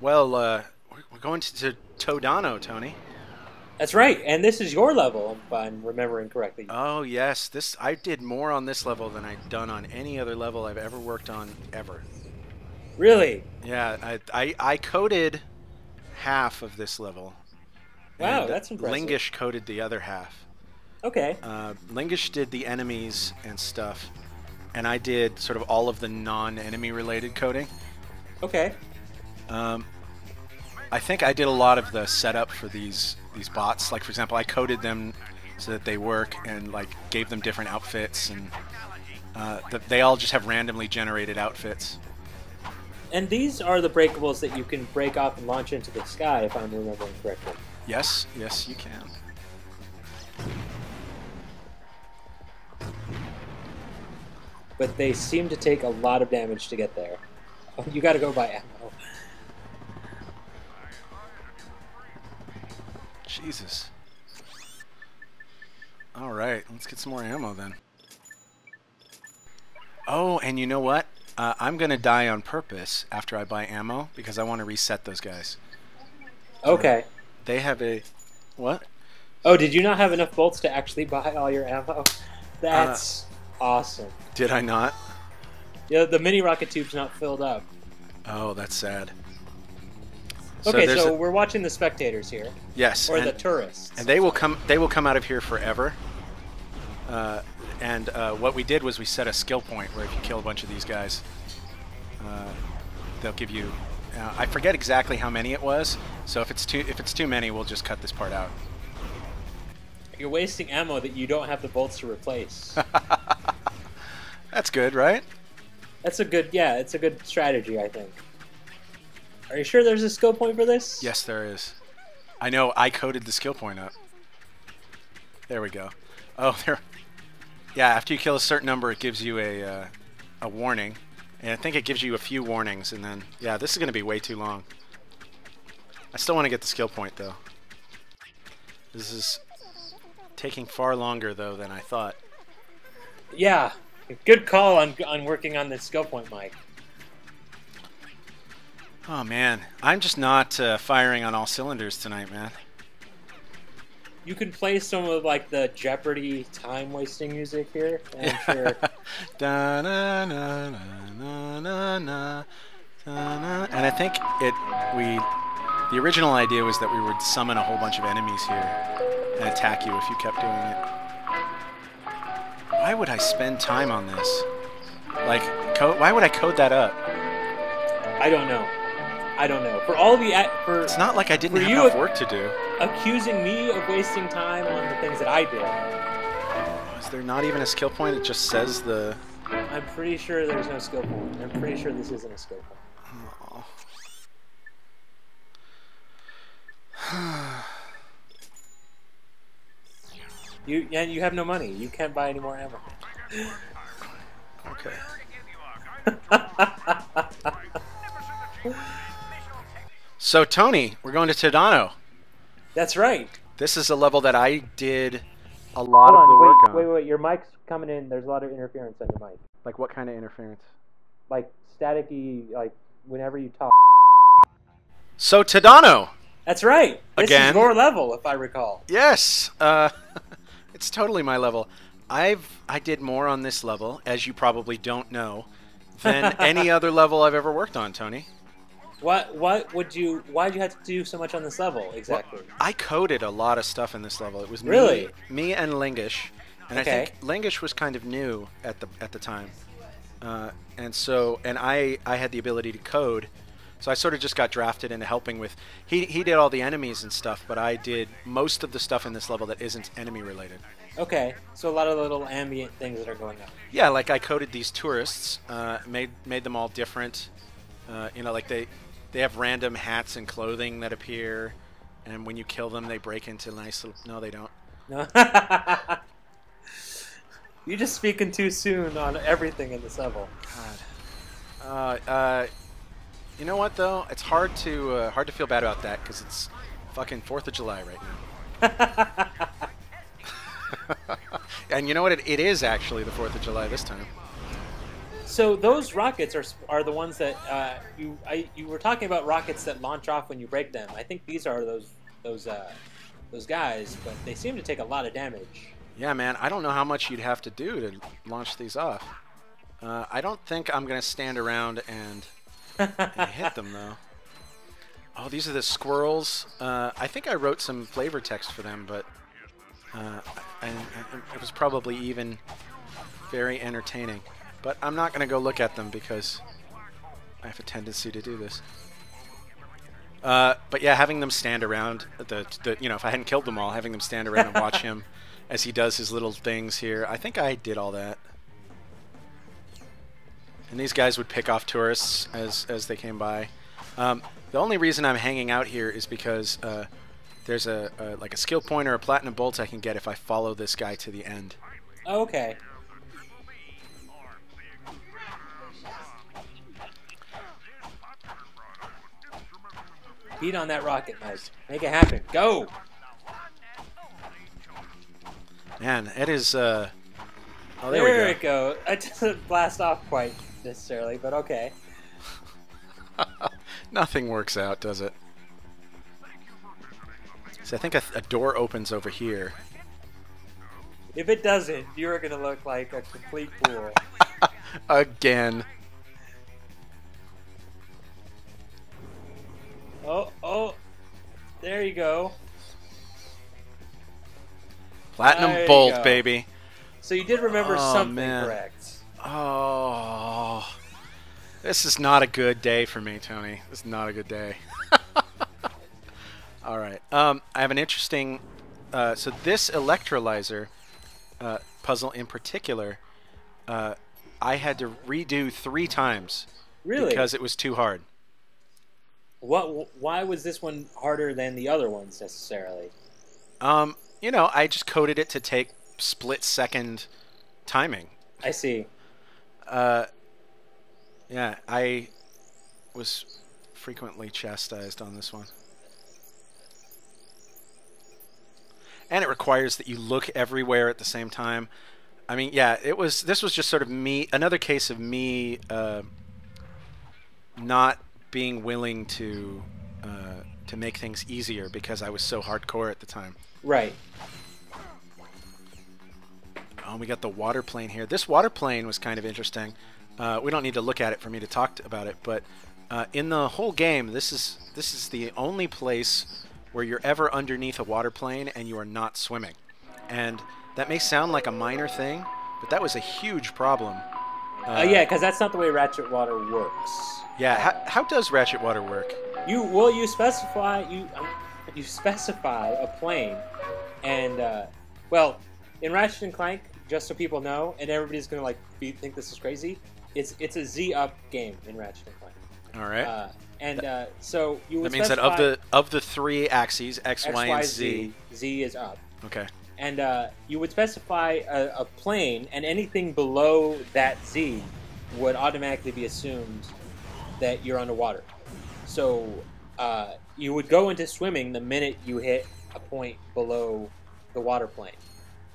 Well, uh, we're- going to, to Todano, Tony. That's right, and this is your level, if I'm remembering correctly. Oh yes, this I did more on this level than I've done on any other level I've ever worked on ever. really? Yeah, I I, I coded half of this level. Wow, that's impressive. Lingish coded the other half. Okay. Uh, Lingish did the enemies and stuff, and I did sort of all of the non-enemy related coding. Okay. Um, I think I did a lot of the setup for these these bots. Like for example, I coded them so that they work and like gave them different outfits and uh, that they all just have randomly generated outfits. And these are the breakables that you can break off and launch into the sky, if I'm remembering correctly. Yes, yes, you can. But they seem to take a lot of damage to get there. You got to go buy ammo. Jesus. All right, let's get some more ammo then. Oh, and you know what? Uh, I'm gonna die on purpose after I buy ammo because I want to reset those guys. Okay. They have a what? Oh, did you not have enough bolts to actually buy all your ammo? That's awesome. Did I not? Yeah, the mini rocket tube's not filled up. Oh, that's sad. Okay, there's so a- we're watching the spectators here, yes, or and, the tourists. and they will come. They will come out of here forever. Uh, and uh, what we did was we set a skill point where if you kill a bunch of these guys, uh, they'll give you. Uh, I forget exactly how many it was. So if it's too if it's too many, we'll just cut this part out. You're wasting ammo that you don't have the bolts to replace. That's good, right? That's a good, yeah, it's a good strategy, I think. Are you sure there's a skill point for this? Yes, there is. I know. I coded the skill point up. There we go. Oh, there. Yeah, after you kill a certain number, it gives you a uh, a warning, and I think it gives you a few warnings, and then yeah, this is going to be way too long. I still want to get the skill point though. This is taking far longer though than I thought. Yeah. Good call on on working on the skill point, Mike. Oh man, I'm just not uh, firing on all cylinders tonight, man. You can play some of like the Jeopardy time wasting music here, and I'm sure. Da, na, na, na, na, na, na. And I think it we the original idea was that we would summon a whole bunch of enemies here and attack you if you kept doing it. Why would I spend time on this? Like, code, why would I code that up? I don't know. I don't know. For all the a- for It's not like I didn't For have you, enough work to do. accusing me of wasting time on the things that I did. Is there not even a skill point? It just says the. I'm pretty sure there's no skill point. I'm pretty sure this isn't a skill point. You and you have no money. You can't buy any more ammo. Okay. So Tony, we're going to Todano. That's right. This is a level that I did a lot Hold of the on, work wait, on. wait, wait. Your mic's coming in. There's a lot of interference on your mic. Like what kind of interference? Like staticky. Like whenever you talk. So Todano. That's right. This Again? is your level, if I recall. Yes. Uh, it's totally my level. I've I did more on this level, as you probably don't know, than any other level I've ever worked on, Tony. What? What would you? Why did you have to do so much on this level exactly? I coded a lot of stuff in this level. It was Really? me, me and Lingish, and I think Lingish was kind of new at the at the time, uh, and so and I I had the ability to code, so I sort of just got drafted into helping with. He he did all the enemies and stuff, but I did most of the stuff in this level that isn't enemy related. Okay, so a lot of little ambient things that are going on. Yeah, like I coded these tourists, uh, made made them all different. Uh, you know, like they they have random hats and clothing that appear, and when you kill them, they break into nice little. No, they don't. No. You're just speaking too soon on everything in this level. God. Uh, uh, you know what though? It's hard to uh, hard to feel bad about that because it's fucking Fourth of July right now. and you know what? It, it is actually the Fourth of July this time. So those rockets are are the ones that uh, you I, you were talking about rockets that launch off when you break them. I think these are those those uh, those guys, but they seem to take a lot of damage. Yeah, man. I don't know how much you'd have to do to launch these off. Uh, I don't think I'm gonna stand around and, and hit them though. Oh, these are the squirrels. Uh, I think I wrote some flavor text for them, but uh, I, I, it was probably even very entertaining. But I'm not going to go look at them because I have a tendency to do this. Uh, but yeah, having them stand around, the, the you know, if I hadn't killed them all, having them stand around and watch him as he does his little things here, I think I did all that. And these guys would pick off tourists as, as they came by. Um, the only reason I'm hanging out here is because uh, there's a, a, like a skill point or a platinum bolt I can get if I follow this guy to the end. Okay. Beat on that rocket, Mike. Make it happen. Go! Man, it is. Uh... Oh, there, there we go. It go. It doesn't blast off quite necessarily, but okay. Nothing works out, does it? So I think a, a door opens over here. If it doesn't, you're gonna look like a complete fool. Again. Oh, oh, there you go. Platinum There bolt, go. baby. So you did remember Oh, something man. correct. Oh, this is not a good day for me, Tony. This is not a good day. All right. Um, I have an interesting. Uh, so this electrolyzer uh, puzzle in particular, uh, I had to redo three times Really? because it was too hard. What? Why was this one harder than the other ones necessarily? Um, you know, I just coded it to take split second timing. I see. Uh, yeah, I was frequently chastised on this one. And it requires that you look everywhere at the same time. I mean, yeah, it was. This was just sort of me. Another case of me uh, not being willing to uh, to make things easier because I was so hardcore at the time. Right. Oh, we got the water plane here. This water plane was kind of interesting. Uh, we don't need to look at it for me to talk about it, but uh, in the whole game, this is this is the only place where you're ever underneath a water plane and you are not swimming. And that may sound like a minor thing, but that was a huge problem. Uh, yeah, because that's not the way Ratchet Water works. Yeah. How, how does Ratchet Water work? You well, you specify you um, you specify a plane, and uh, well, in Ratchet and Clank, just so people know, and everybody's gonna like be, think this is crazy. It's it's a Z up game in Ratchet and Clank, All right. uh, and uh, so you would that means that of the of the three axes, X, X, Y, Y, and Z. Z is up. Okay. And uh, you would specify a, a plane, and anything below that z would automatically be assumed that you're underwater. So uh, you would go into swimming the minute you hit a point below the water plane,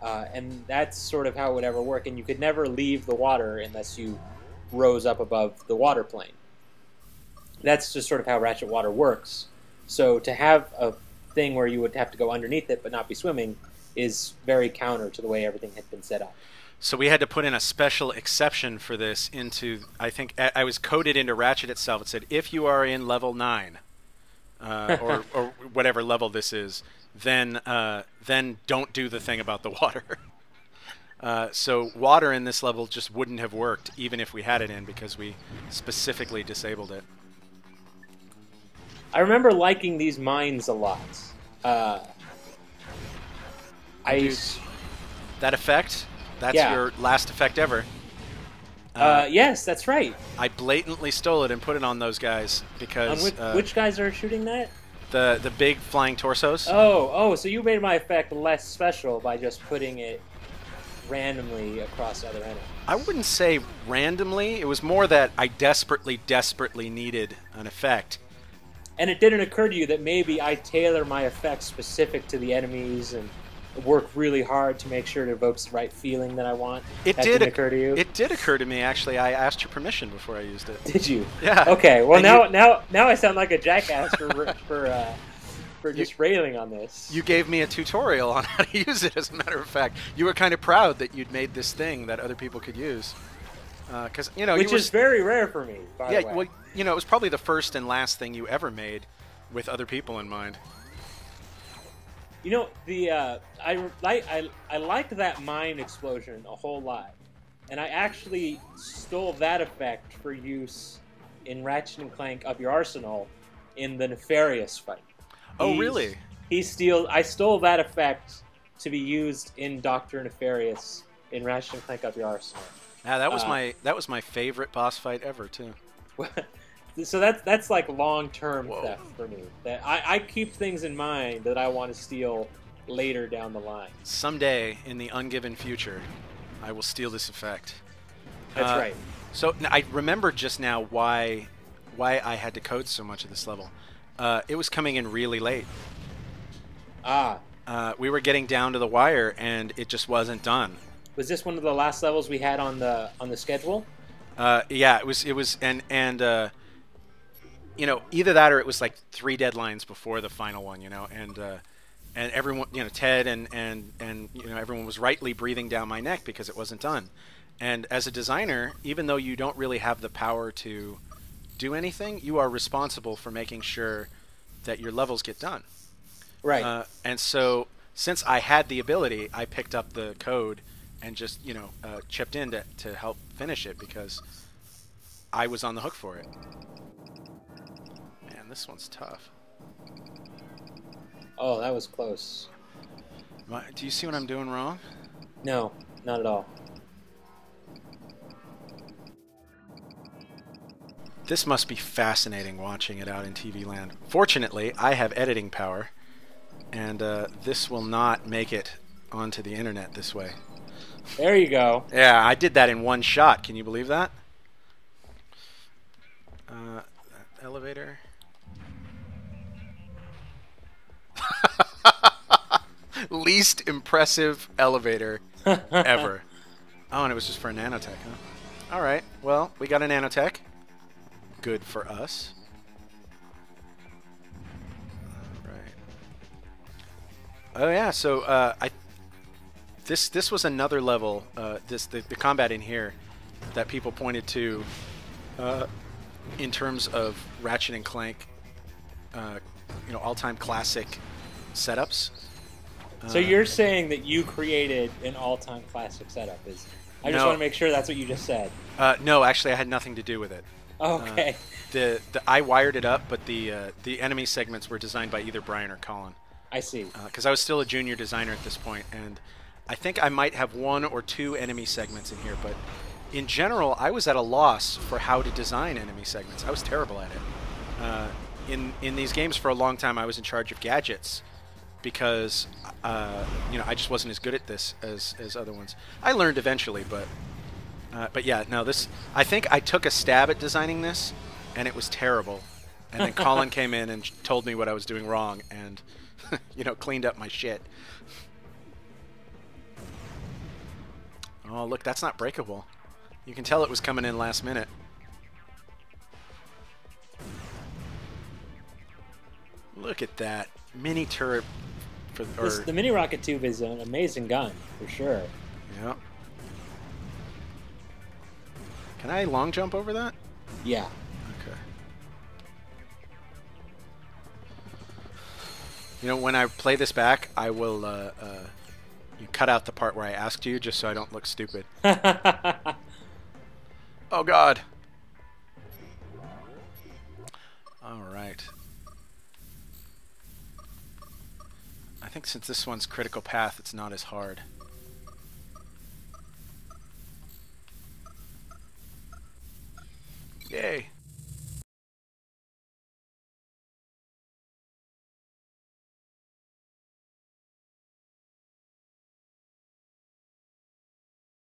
uh, and that's sort of how it would ever work. And you could never leave the water unless you rose up above the water plane. That's just sort of how Ratchet Water works. So to have a thing where you would have to go underneath it but not be swimming is very counter to the way everything had been set up. So we had to put in a special exception for this into. I think I was coded into Ratchet itself. It said if you are in level nine, uh, or or whatever level this is, then uh, then don't do the thing about the water. Uh, so water in this level just wouldn't have worked even if we had it in because we specifically disabled it. I remember liking these mines a lot. Uh, I Dude, That effect, that's Yeah. your last effect ever. uh, yes, that's right. I blatantly stole it and put it on those guys because which, uh, which guys are shooting that? the the big flying torsos. Oh, oh, so you made my effect less special by just putting it randomly across other enemies. I wouldn't say randomly. It was more that I desperately, desperately needed an effect. And it didn't occur to you that maybe I tailor my effects specific to the enemies and work really hard to make sure it evokes the right feeling that I want. It that did didn't occur to you. It did occur to me actually. I asked your permission before I used it. did you? Yeah. Okay. Well, And now you- now now I sound like a jackass for for uh, for just railing on this. You gave me a tutorial on how to use it. As a matter of fact, you were kind of proud that you'd made this thing that other people could use. Because you know, which you were, is very rare for me. By yeah. the way. Well, you know, it was probably the first and last thing you ever made with other people in mind. You know the uh, I like I I like that mine explosion a whole lot, and I actually stole that effect for use in Ratchet and Clank Up Your Arsenal in the Nefarious fight. Oh, He's- really? He steal I stole that effect to be used in Doctor Nefarious in Ratchet and Clank Up Your Arsenal. Yeah, that was Uh, my that was my favorite boss fight ever too. so that's that's like long term theft for me. That I, I keep things in mind that I want to steal later down the line. Someday in the ungiven future, I will steal this effect. That's Uh, right. So I remember just now why why I had to code so much of this level. Uh, it was coming in really late. Ah, Uh, we were getting down to the wire, and it just wasn't done. was this one of the last levels we had on the on the schedule? Uh, yeah, it was. It was, and and uh, you know, either that or it was like three deadlines before the final one. You know, and uh, and everyone, you know, Ted and and and you know, everyone was rightly breathing down my neck because it wasn't done. And as a designer, even though you don't really have the power to do anything, you are responsible for making sure that your levels get done. Right. Uh, and so, since I had the ability, I picked up the code and just, you know, uh, chipped in to, to help finish it because I was on the hook for it. This one's tough. oh, that was close. I- Do you see what I'm doing wrong? No, not at all. This must be fascinating watching it out in TV land. Fortunately, I have editing power, and uh, this will not make it onto the internet this way. There you go. Yeah, I did that in one shot. Can you believe that? Uh, elevator. Least impressive elevator ever. Oh, and it was just for a nanotech, huh? All right. Well, we got a nanotech. Good for us. All right. Oh yeah. So uh, I this this was another level. Uh, this the, the combat in here that people pointed to uh, in terms of Ratchet and Clank, uh, you know, all-time classic setups. So Uh, you're saying that you created an all-time classic setup? Is I just No. want to make sure that's what you just said. Uh, no, actually, I had nothing to do with it. Okay. The, the I wired it up, but the uh, the enemy segments were designed by either Brian or Colin. I see. because I was still a junior designer at this point, and I think I might have one or two enemy segments in here, but in general, I was at a loss for how to design enemy segments. I was terrible at it. Uh, in in these games for a long time, I was in charge of gadgets because uh, you know I just wasn't as good at this as as other ones. I learned eventually, but uh, but yeah, no, this I think I took a stab at designing this, and it was terrible. And then Colin came in and told me what I was doing wrong, and you know cleaned up my shit. Oh look, that's not breakable. You can tell it was coming in last minute. Look at that mini turret for This, or the mini rocket tube is an amazing gun for sure. yeah. Can I long jump over that? Yeah. Okay. You know, when I play this back, I will uh, uh, you cut out the part where I asked you, just so I don't look stupid. Oh God. All right. think since this one's critical path, it's not as hard. Yay!